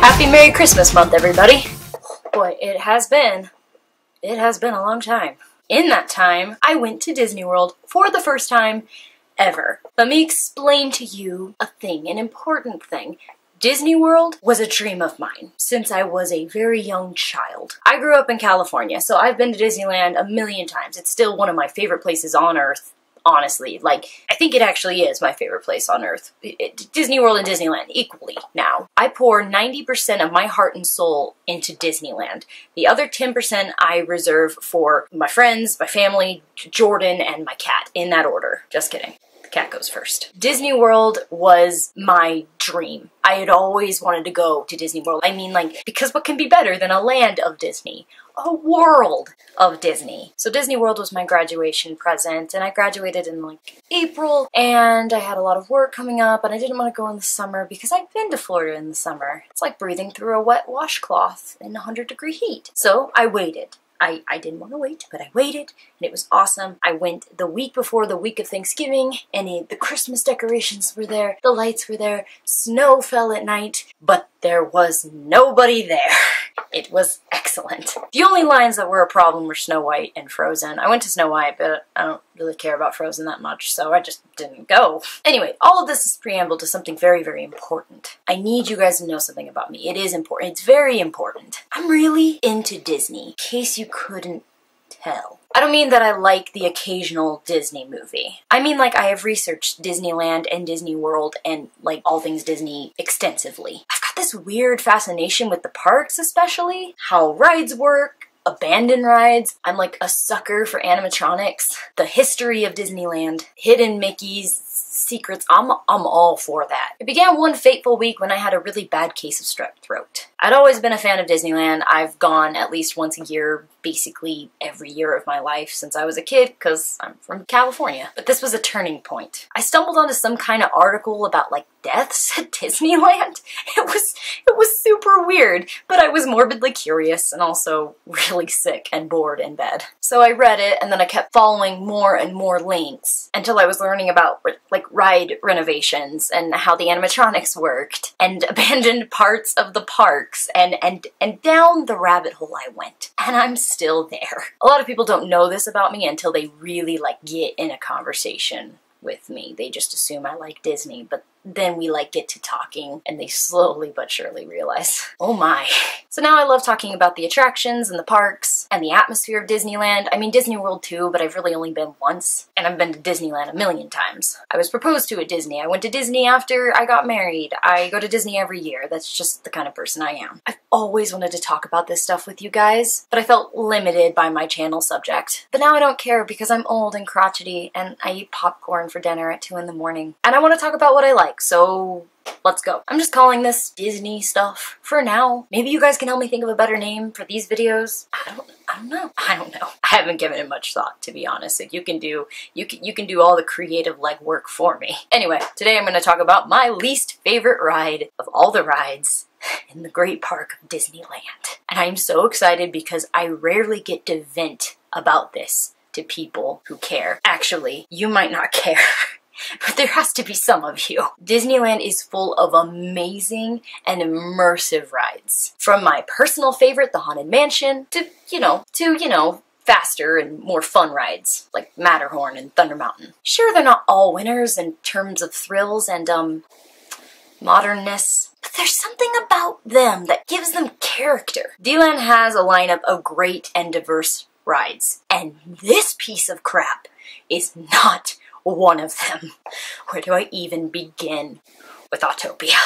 Happy Merry Christmas month, everybody. Boy, it has been, it has been a long time. In that time, I went to Disney World for the first time ever. Let me explain to you a thing, an important thing. Disney World was a dream of mine since I was a very young child. I grew up in California, so I've been to Disneyland a million times. It's still one of my favorite places on earth honestly. Like, I think it actually is my favorite place on earth. It, Disney World and Disneyland equally now. I pour 90% of my heart and soul into Disneyland. The other 10% I reserve for my friends, my family, Jordan, and my cat, in that order. Just kidding. The cat goes first. Disney World was my dream. I had always wanted to go to Disney World. I mean, like, because what can be better than a land of Disney? A world of Disney. So Disney World was my graduation present, and I graduated in like April, and I had a lot of work coming up, and I didn't want to go in the summer because I've been to Florida in the summer. It's like breathing through a wet washcloth in 100 degree heat. So I waited. I, I didn't want to wait, but I waited, and it was awesome. I went the week before the week of Thanksgiving, and it, the Christmas decorations were there, the lights were there, snow fell at night, but there was nobody there. It was excellent. The only lines that were a problem were Snow White and Frozen. I went to Snow White, but I don't really care about Frozen that much, so I just didn't go. Anyway, all of this is preamble to something very, very important. I need you guys to know something about me. It is important. It's very important. I'm really into Disney, in case you couldn't tell. I don't mean that I like the occasional Disney movie. I mean like I have researched Disneyland and Disney World and like all things Disney extensively. I've got this weird fascination with the parks especially, how rides work, abandoned rides. I'm like a sucker for animatronics, the history of Disneyland, hidden Mickeys, secrets, I'm, I'm all for that. It began one fateful week when I had a really bad case of strep throat. I'd always been a fan of Disneyland. I've gone at least once a year, basically every year of my life since I was a kid, because I'm from California. But this was a turning point. I stumbled onto some kind of article about like deaths at Disneyland. It was weird, but I was morbidly curious and also really sick and bored in bed. So I read it and then I kept following more and more links until I was learning about like ride renovations and how the animatronics worked and abandoned parts of the parks and and and down the rabbit hole I went. And I'm still there. A lot of people don't know this about me until they really like get in a conversation with me. They just assume I like Disney, but then we like get to talking and they slowly but surely realize, oh my. So now I love talking about the attractions and the parks and the atmosphere of Disneyland. I mean Disney World too, but I've really only been once and I've been to Disneyland a million times. I was proposed to at Disney. I went to Disney after I got married. I go to Disney every year. That's just the kind of person I am. I've always wanted to talk about this stuff with you guys, but I felt limited by my channel subject. But now I don't care because I'm old and crotchety and I eat popcorn for dinner at 2 in the morning. And I want to talk about what I like so let's go. I'm just calling this Disney stuff for now. Maybe you guys can help me think of a better name for these videos. I don't I don't know. I don't know. I haven't given it much thought to be honest. Like you can do you can you can do all the creative legwork for me. Anyway, today I'm going to talk about my least favorite ride of all the rides in the great park of Disneyland. And I'm so excited because I rarely get to vent about this to people who care. Actually, you might not care. But there has to be some of you. Disneyland is full of amazing and immersive rides. From my personal favorite, the Haunted Mansion, to, you know, to, you know, faster and more fun rides, like Matterhorn and Thunder Mountain. Sure, they're not all winners in terms of thrills and, um, modernness, but there's something about them that gives them character. D-Land has a lineup of great and diverse rides, and this piece of crap is not one of them. Where do I even begin with Autopia?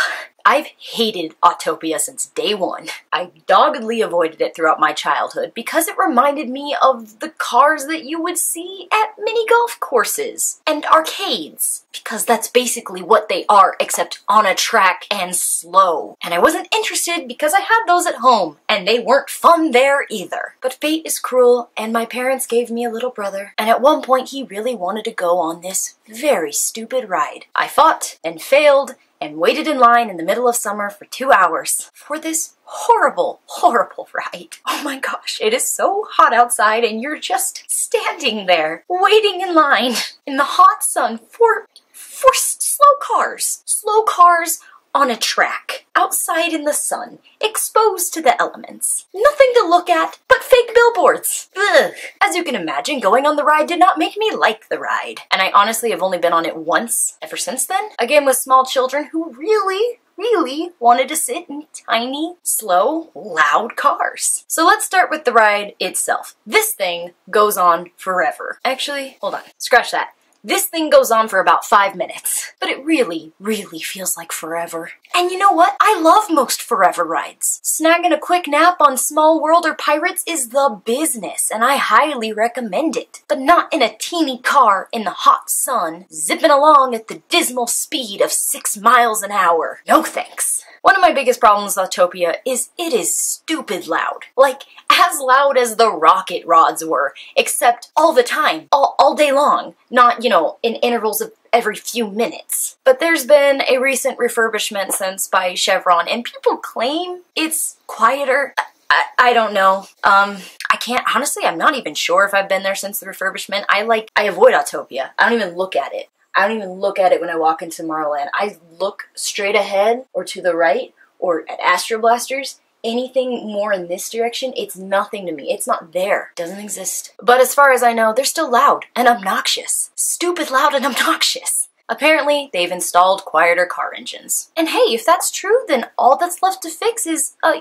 I've hated Autopia since day one. I doggedly avoided it throughout my childhood because it reminded me of the cars that you would see at mini golf courses and arcades. Because that's basically what they are, except on a track and slow. And I wasn't interested because I had those at home, and they weren't fun there either. But fate is cruel, and my parents gave me a little brother, and at one point he really wanted to go on this very stupid ride. I fought and failed and waited in line in the middle of summer for two hours for this horrible, horrible ride. Oh my gosh, it is so hot outside and you're just standing there waiting in line in the hot sun for, for slow cars. Slow cars on a track, outside in the sun, exposed to the elements. Nothing to look at but fake billboards. Ugh. As you can imagine, going on the ride did not make me like the ride. And I honestly have only been on it once ever since then. Again with small children who really, really wanted to sit in tiny, slow, loud cars. So let's start with the ride itself. This thing goes on forever. Actually, hold on, scratch that. This thing goes on for about five minutes, but it really, really feels like forever. And you know what? I love most forever rides. Snagging a quick nap on Small World or Pirates is the business, and I highly recommend it. But not in a teeny car in the hot sun, zipping along at the dismal speed of six miles an hour. No thanks. One of my biggest problems with Autopia is it is stupid loud. Like, as loud as the rocket rods were, except all the time, all, all day long, not, you know, in intervals of every few minutes. But there's been a recent refurbishment since by Chevron, and people claim it's quieter. I, I don't know. Um, I can't, honestly, I'm not even sure if I've been there since the refurbishment. I like, I avoid Autopia. I don't even look at it. I don't even look at it when I walk into Tomorrowland. I look straight ahead or to the right or at Astro Blasters. Anything more in this direction, it's nothing to me. It's not there. Doesn't exist. But as far as I know, they're still loud and obnoxious. Stupid loud and obnoxious. Apparently, they've installed quieter car engines. And hey, if that's true, then all that's left to fix is, uh,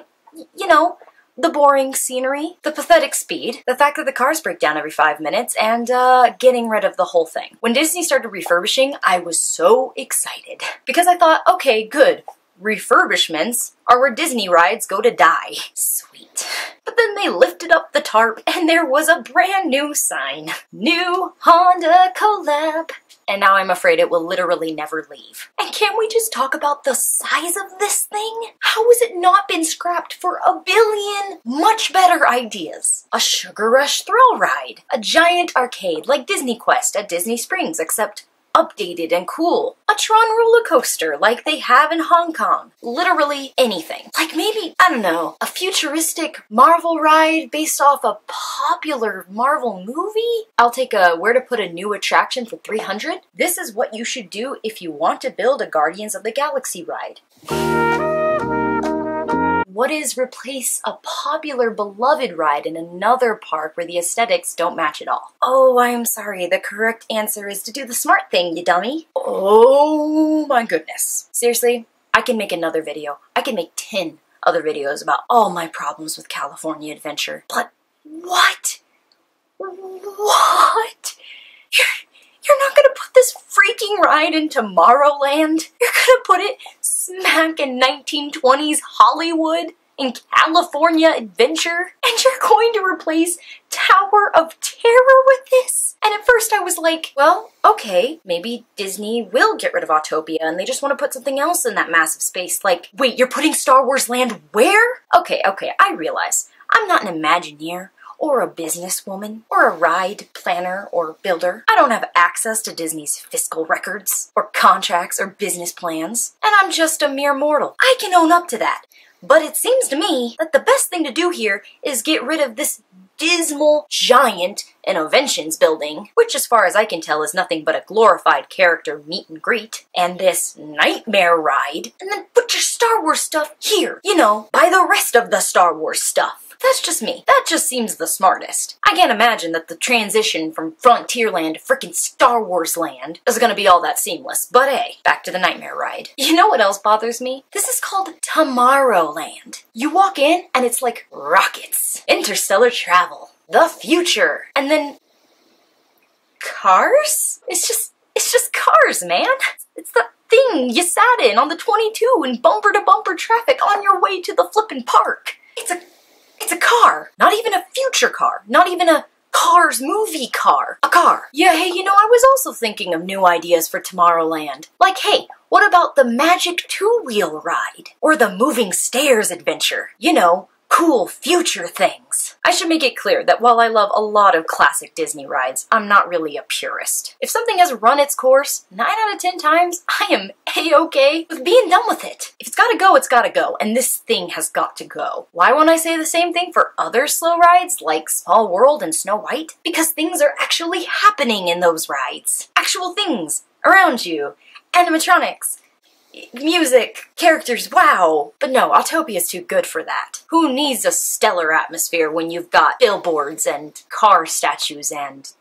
you know, the boring scenery, the pathetic speed, the fact that the cars break down every five minutes, and uh, getting rid of the whole thing. When Disney started refurbishing, I was so excited because I thought, okay, good, refurbishments are where Disney rides go to die. Sweet. But then they lifted up the tarp and there was a brand new sign. New Honda collab. And now I'm afraid it will literally never leave. And can't we just talk about the size of this thing? How has it not been scrapped for a billion much better ideas? A Sugar Rush thrill ride. A giant arcade like Disney Quest at Disney Springs, except updated and cool. A Tron roller coaster like they have in Hong Kong. Literally anything. Like maybe, I don't know, a futuristic Marvel ride based off a popular Marvel movie? I'll take a where to put a new attraction for 300. This is what you should do if you want to build a Guardians of the Galaxy ride. What is replace a popular beloved ride in another park where the aesthetics don't match at all? Oh, I'm sorry. The correct answer is to do the smart thing, you dummy. Oh my goodness. Seriously, I can make another video. I can make 10 other videos about all my problems with California Adventure. But what? What? You're, not gonna put this freaking ride in Tomorrowland? You're gonna put it smack in 1920s Hollywood? In California Adventure? And you're going to replace Tower of Terror with this? And at first I was like, well, okay, maybe Disney will get rid of Autopia and they just want to put something else in that massive space. Like, wait, you're putting Star Wars Land where? Okay, okay, I realize. I'm not an Imagineer or a businesswoman, or a ride planner or builder. I don't have access to Disney's fiscal records, or contracts, or business plans, and I'm just a mere mortal. I can own up to that. But it seems to me that the best thing to do here is get rid of this dismal giant Innoventions building, which as far as I can tell is nothing but a glorified character meet and greet, and this nightmare ride, and then put your Star Wars stuff here, you know, by the rest of the Star Wars stuff. That's just me. That just seems the smartest. I can't imagine that the transition from Frontierland to frickin' Star Wars land is gonna be all that seamless. But hey, back to the nightmare ride. You know what else bothers me? This is called Tomorrowland. You walk in and it's like rockets, interstellar travel, the future, and then cars? It's just, it's just cars, man. It's the thing you sat in on the 22 in bumper to bumper traffic on your way to the flippin' park. It's a it's a car. Not even a future car. Not even a Cars movie car. A car. Yeah, hey, you know, I was also thinking of new ideas for Tomorrowland. Like, hey, what about the magic two-wheel ride? Or the moving stairs adventure? You know, cool future things. I should make it clear that while I love a lot of classic Disney rides, I'm not really a purist. If something has run its course 9 out of 10 times, I am a-okay with being done with it. If it's gotta go, it's gotta go, and this thing has got to go. Why won't I say the same thing for other slow rides like Small World and Snow White? Because things are actually happening in those rides. Actual things around you. Animatronics. Music, characters, wow. But no, Autopia's too good for that. Who needs a stellar atmosphere when you've got billboards and car statues and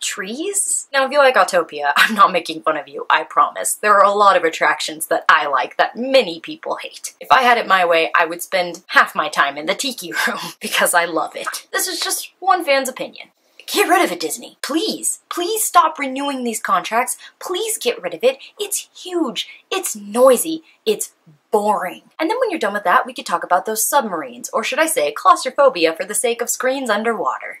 trees? Now, if you like Autopia, I'm not making fun of you, I promise. There are a lot of attractions that I like that many people hate. If I had it my way, I would spend half my time in the Tiki Room because I love it. This is just one fan's opinion. Get rid of it, Disney. Please. Please stop renewing these contracts. Please get rid of it. It's huge. It's noisy. It's boring. And then when you're done with that, we could talk about those submarines, or should I say claustrophobia for the sake of screens underwater.